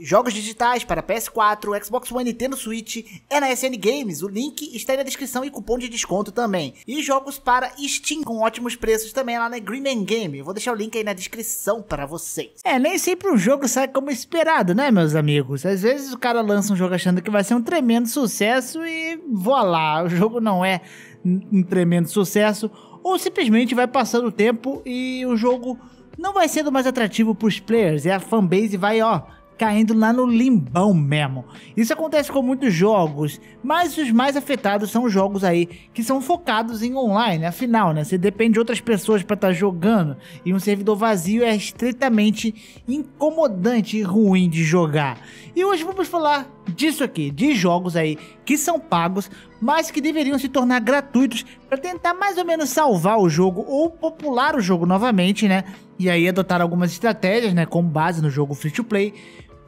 Jogos digitais para PS4, Xbox One Nintendo Switch é na SN Games. O link está aí na descrição e cupom de desconto também. E jogos para Steam com ótimos preços também lá na Green Game. Vou deixar o link aí na descrição para vocês. É, nem sempre um jogo sai como esperado, né, meus amigos? Às vezes o cara lança um jogo achando que vai ser um tremendo sucesso e voilá, o jogo não é um tremendo sucesso. Ou simplesmente vai passando o tempo e o jogo não vai sendo mais atrativo para os players. E a fanbase vai, ó caindo lá no limbão mesmo. Isso acontece com muitos jogos, mas os mais afetados são jogos aí que são focados em online. Afinal, né, você depende de outras pessoas para estar tá jogando e um servidor vazio é estritamente incomodante e ruim de jogar. E hoje vamos falar disso aqui, de jogos aí que são pagos, mas que deveriam se tornar gratuitos para tentar mais ou menos salvar o jogo ou popular o jogo novamente, né? E aí adotar algumas estratégias, né, com base no jogo free to play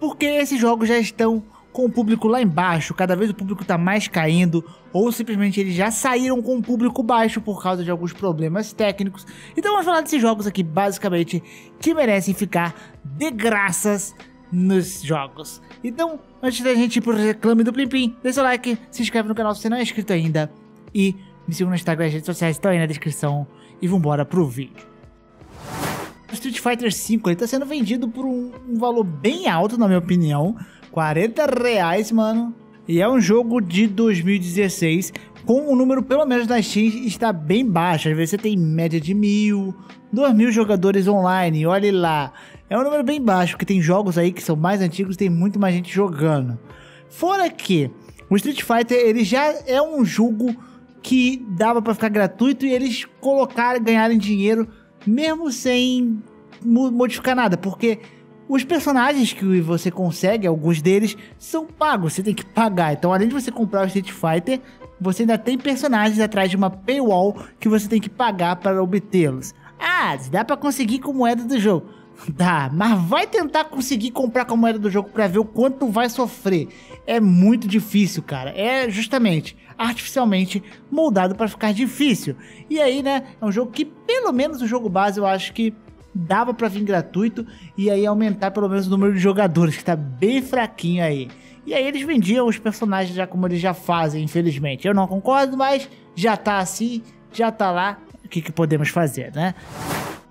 porque esses jogos já estão com o público lá embaixo, cada vez o público está mais caindo, ou simplesmente eles já saíram com o público baixo por causa de alguns problemas técnicos. Então vamos falar desses jogos aqui, basicamente, que merecem ficar de graças nos jogos. Então, antes da gente ir pro reclame do Plim Plim, deixa o like, se inscreve no canal se você não é inscrito ainda, e me siga no Instagram e as redes sociais estão aí na descrição, e vambora pro vídeo. Street Fighter V ele tá sendo vendido por um, um, valor bem alto, na minha opinião. 40 reais, mano. E é um jogo de 2016, com o número, pelo menos na Steam, está bem baixo. Às vezes você tem média de mil, dois mil jogadores online, olhe lá. É um número bem baixo, porque tem jogos aí que são mais antigos e tem muito mais gente jogando. Fora que o Street Fighter ele já é um jogo que dava para ficar gratuito e eles colocaram, ganharem dinheiro mesmo sem modificar nada, porque os personagens que você consegue, alguns deles, são pagos, você tem que pagar. Então, além de você comprar o Street Fighter, você ainda tem personagens atrás de uma paywall que você tem que pagar para obtê-los. Ah, dá para conseguir com moeda do jogo. Dá, mas vai tentar conseguir comprar com a moeda do jogo para ver o quanto vai sofrer. É muito difícil, cara. É justamente artificialmente moldado para ficar difícil. E aí, né, é um jogo que pelo menos o jogo base eu acho que dava para vir gratuito e aí aumentar pelo menos o número de jogadores, que tá bem fraquinho aí. E aí eles vendiam os personagens já como eles já fazem, infelizmente. Eu não concordo, mas já tá assim, já tá lá. O que, que podemos fazer, né?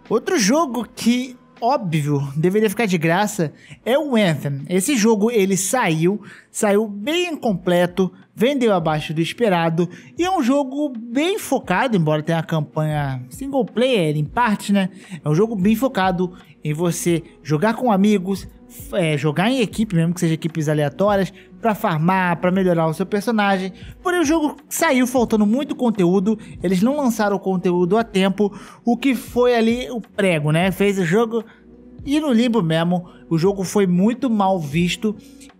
Outro jogo que óbvio, deveria ficar de graça, é o Anthem. Esse jogo ele saiu, saiu bem incompleto, vendeu abaixo do esperado e é um jogo bem focado, embora tenha a campanha single player em parte, né? É um jogo bem focado em você jogar com amigos, é, jogar em equipe, mesmo que seja equipes aleatórias, para farmar, para melhorar o seu personagem. Porém, o jogo saiu faltando muito conteúdo, eles não lançaram o conteúdo a tempo, o que foi ali o prego, né? Fez o jogo ir no limbo mesmo. O jogo foi muito mal visto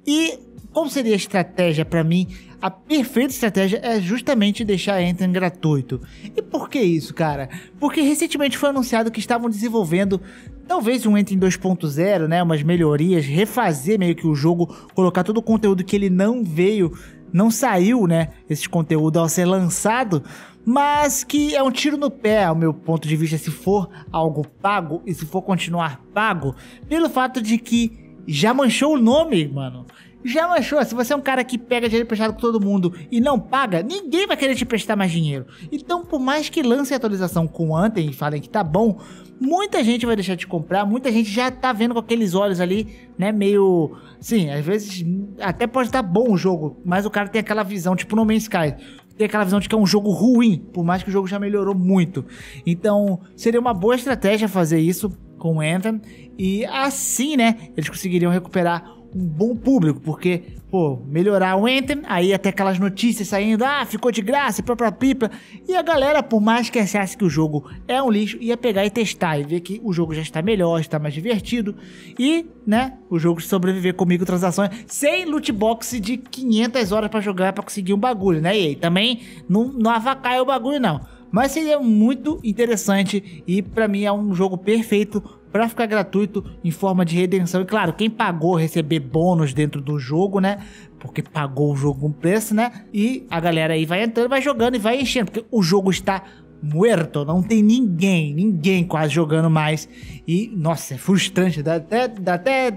e qual seria a estratégia para mim? A perfeita estratégia é justamente deixar Anthem gratuito. E por que isso, cara? Porque recentemente foi anunciado que estavam desenvolvendo talvez um Anthem 2.0, né, umas melhorias, refazer meio que o jogo, colocar todo o conteúdo que ele não veio, não saiu, né, esse conteúdo ao ser lançado, mas que é um tiro no pé, ao meu ponto de vista, se for algo pago e se for continuar pago, pelo fato de que já manchou o nome, mano. Já manchou. Se você é um cara que pega dinheiro emprestado com todo mundo e não paga, ninguém vai querer te prestar mais dinheiro. Então, por mais que lance a atualização com Anthem e falem que tá bom, muita gente vai deixar de comprar, muita gente já tá vendo com aqueles olhos ali, né, meio... Sim, às vezes até pode estar bom o jogo, mas o cara tem aquela visão, tipo No Man's Sky tem aquela visão de que é um jogo ruim, por mais que o jogo já melhorou muito. Então, seria uma boa estratégia fazer isso com o Anthem e assim, né, eles conseguiriam recuperar um bom público, porque, pô, melhorar o Anthem, aí até aquelas notícias saindo, ah, ficou de graça, própria pipa, e a galera, por mais que achasse que o jogo é um lixo, ia pegar e testar e ver que o jogo já está melhor, está mais divertido, e, né, o jogo sobreviver com microtransações, sem loot box de 500 horas para jogar para conseguir um bagulho, né, e aí, também não, não avacaia o bagulho não. Mas seria muito interessante e para mim é um jogo perfeito para ficar gratuito em forma de redenção. E claro, quem pagou receber bônus dentro do jogo, né? Porque pagou o jogo com preço, né? E a galera aí vai entrando, vai jogando e vai enchendo, porque o jogo está muerto, não tem ninguém, ninguém quase jogando mais. E, nossa, é frustrante, dá até, dá até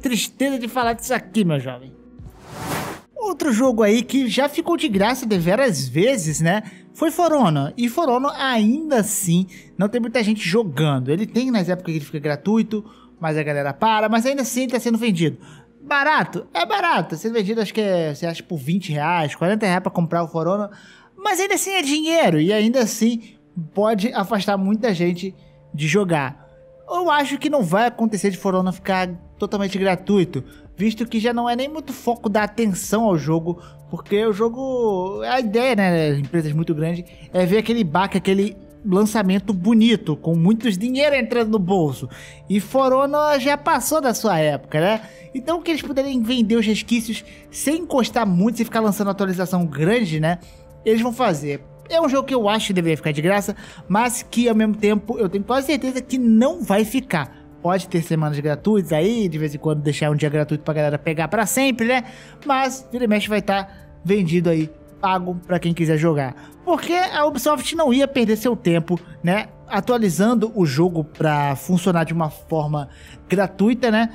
tristeza de falar disso aqui, meu jovem. Outro jogo aí que já ficou de graça deveras vezes, né? Foi For Honor. E For Honor ainda assim não tem muita gente jogando. Ele tem nas épocas que ele fica gratuito, mas a galera para, mas ainda assim ele tá sendo vendido. Barato? É barato. Sendo vendido acho que é, você acha por 20 reais, 40 reais pra comprar o For Honor. Mas ainda assim é dinheiro e ainda assim pode afastar muita gente de jogar. Eu acho que não vai acontecer de For Honor ficar totalmente gratuito, visto que já não é nem muito foco da atenção ao jogo, porque o jogo, a ideia, né, empresas muito grandes, é ver aquele baque, aquele lançamento bonito, com muitos dinheiro entrando no bolso. E For Honor já passou da sua época, né? Então que eles puderem vender os resquícios sem encostar muito, sem ficar lançando atualização grande, né? eles vão fazer. É um jogo que eu acho que deveria ficar de graça, mas que ao mesmo tempo eu tenho quase certeza que não vai ficar. Pode ter semanas gratuitas aí, de vez em quando deixar um dia gratuito pra galera pegar para sempre, né? Mas vira e mexe vai estar tá vendido aí, pago para quem quiser jogar. Porque a Ubisoft não ia perder seu tempo, né? Atualizando o jogo para funcionar de uma forma gratuita, né?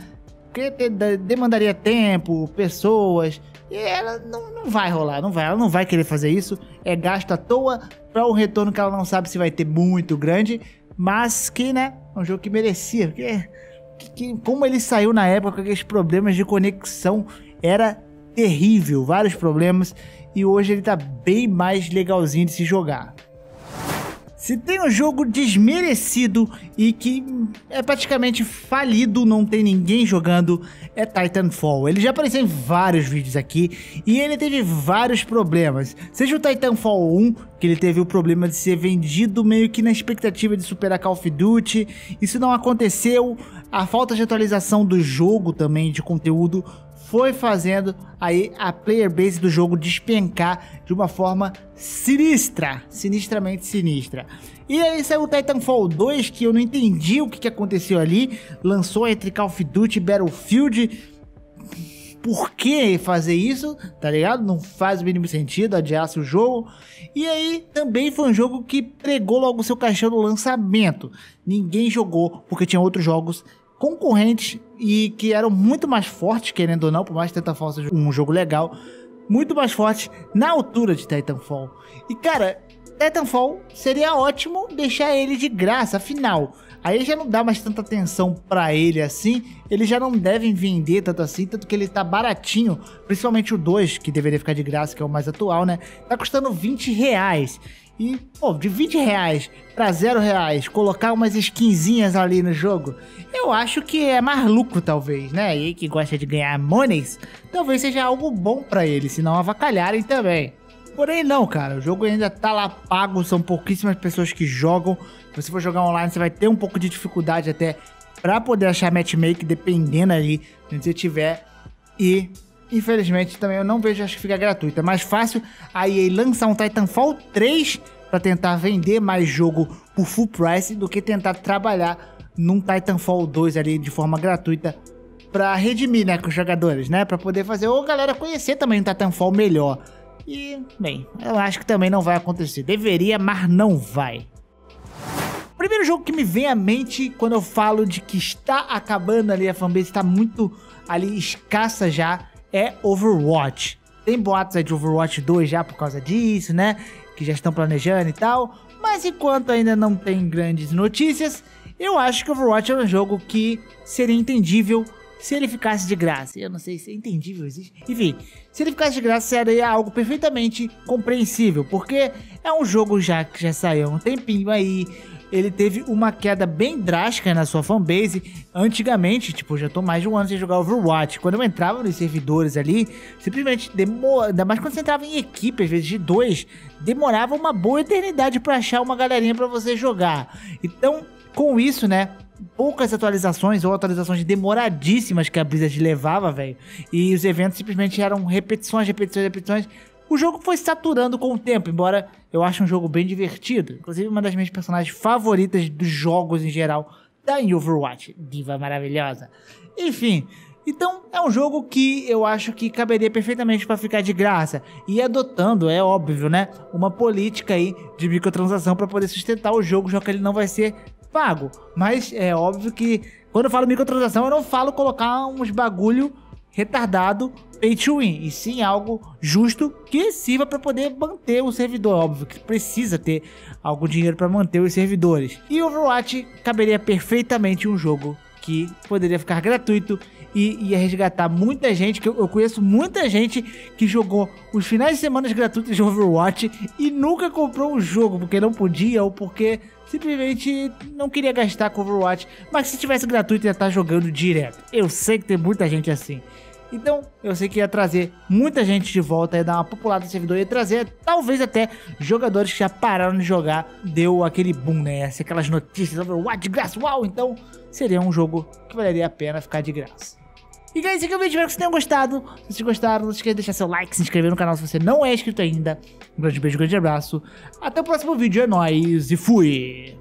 Porque demandaria tempo, pessoas, ela não, não vai rolar, não vai. Ela não vai querer fazer isso. É gasto à toa para um retorno que ela não sabe se vai ter muito grande. Mas que, né? É um jogo que merecia. Porque, que, que, como ele saiu na época com aqueles problemas de conexão, era terrível. Vários problemas. E hoje ele tá bem mais legalzinho de se jogar. Se tem um jogo desmerecido e que é praticamente falido, não tem ninguém jogando, é Titanfall. Ele já apareceu em vários vídeos aqui e ele teve vários problemas. Seja o Titanfall 1, que ele teve o problema de ser vendido meio que na expectativa de superar Call of Duty, isso não aconteceu. A falta de atualização do jogo também, de conteúdo, foi fazendo aí a player base do jogo despencar de uma forma sinistra, sinistramente sinistra. E aí saiu o Titanfall 2 que eu não entendi o que, que aconteceu ali, lançou entre Call of Duty e Battlefield. Por que fazer isso? Tá ligado? Não faz o mínimo sentido, adiasse o jogo. E aí também foi um jogo que pregou logo seu caixão no lançamento. Ninguém jogou porque tinha outros jogos concorrentes e que eram muito mais fortes, querendo ou não, por mais que Titanfall seja um jogo legal, muito mais forte na altura de Titanfall. E cara, Titanfall seria ótimo deixar ele de graça, afinal. Aí já não dá mais tanta atenção para ele assim. Eles já não devem vender tanto assim, tanto que ele tá baratinho. Principalmente o 2, que deveria ficar de graça, que é o mais atual, né? Tá custando 20 reais. E, pô, de 20 reais pra 0 reais, colocar umas skinzinhas ali no jogo, eu acho que é mais lucro, talvez, né? E que gosta de ganhar monies, talvez seja algo bom para eles, se não avacalharem também. Porém, não, cara, o jogo ainda tá lá pago, são pouquíssimas pessoas que jogam. Se você for jogar online, você vai ter um pouco de dificuldade até para poder achar matchmake, dependendo ali de onde você tiver. E infelizmente também eu não vejo, acho que fica gratuito. É mais fácil a EA lançar um Titanfall 3 para tentar vender mais jogo por full price do que tentar trabalhar num Titanfall 2 ali de forma gratuita para redimir, né, com os jogadores, né, para poder fazer ou galera conhecer também o Titanfall melhor. E, bem, eu acho que também não vai acontecer. Deveria, mas não vai. O primeiro jogo que me vem à mente quando eu falo de que está acabando ali a fanbase, está muito ali escassa já, é Overwatch. Tem boatos aí de Overwatch 2 já por causa disso, né? Que já estão planejando e tal. Mas enquanto ainda não tem grandes notícias, eu acho que Overwatch é um jogo que seria entendível se ele ficasse de graça. Eu não sei se é entendível, existe. Enfim, se ele ficasse de graça seria algo perfeitamente compreensível, porque é um jogo já que já saiu há um tempinho aí ele teve uma queda bem drástica na sua fanbase. Antigamente, tipo, já tô mais de um ano sem jogar Overwatch. Quando eu entrava nos servidores ali, simplesmente demorava. Ainda mais quando você entrava em equipe, às vezes de dois, demorava uma boa eternidade para achar uma galerinha para você jogar. Então, com isso, né? poucas atualizações ou atualizações demoradíssimas que a Blizzard levava, velho. E os eventos simplesmente eram repetições, repetições, repetições. O jogo foi saturando com o tempo, embora eu ache um jogo bem divertido. Inclusive, uma das minhas personagens favoritas dos jogos em geral tá em Overwatch. Diva maravilhosa. Enfim, Então, é um jogo que eu acho que caberia perfeitamente para ficar de graça e adotando, é óbvio, né, uma política aí de microtransação para poder sustentar o jogo, já que ele não vai ser pago. Mas é óbvio que quando eu falo microtransação, eu não falo colocar uns bagulho retardado pay to win, e sim algo justo que sirva para poder manter o servidor. Óbvio que precisa ter algum dinheiro para manter os servidores. E Overwatch caberia perfeitamente um jogo que poderia ficar gratuito e ia resgatar muita gente, que eu, conheço muita gente que jogou os finais de semana gratuitos de Overwatch e nunca comprou o jogo porque não podia ou porque simplesmente não queria gastar com Overwatch, mas se tivesse gratuito ia estar jogando direto. Eu sei que tem muita gente assim. Então, eu sei que ia trazer muita gente de volta, ia dar uma populada no servidor, ia trazer talvez até jogadores que já pararam de jogar, deu aquele boom, né? Aquelas notícias, Overwatch de graça, uau! Então, seria um jogo que valeria a pena ficar de graça. E galera, esse aqui é o vídeo, espero que vocês tenham gostado. Se vocês gostaram, não se esqueça de deixar seu like, se inscrever no canal se você não é inscrito ainda. Um grande beijo, um grande abraço. Até o próximo vídeo, é nóis e fui!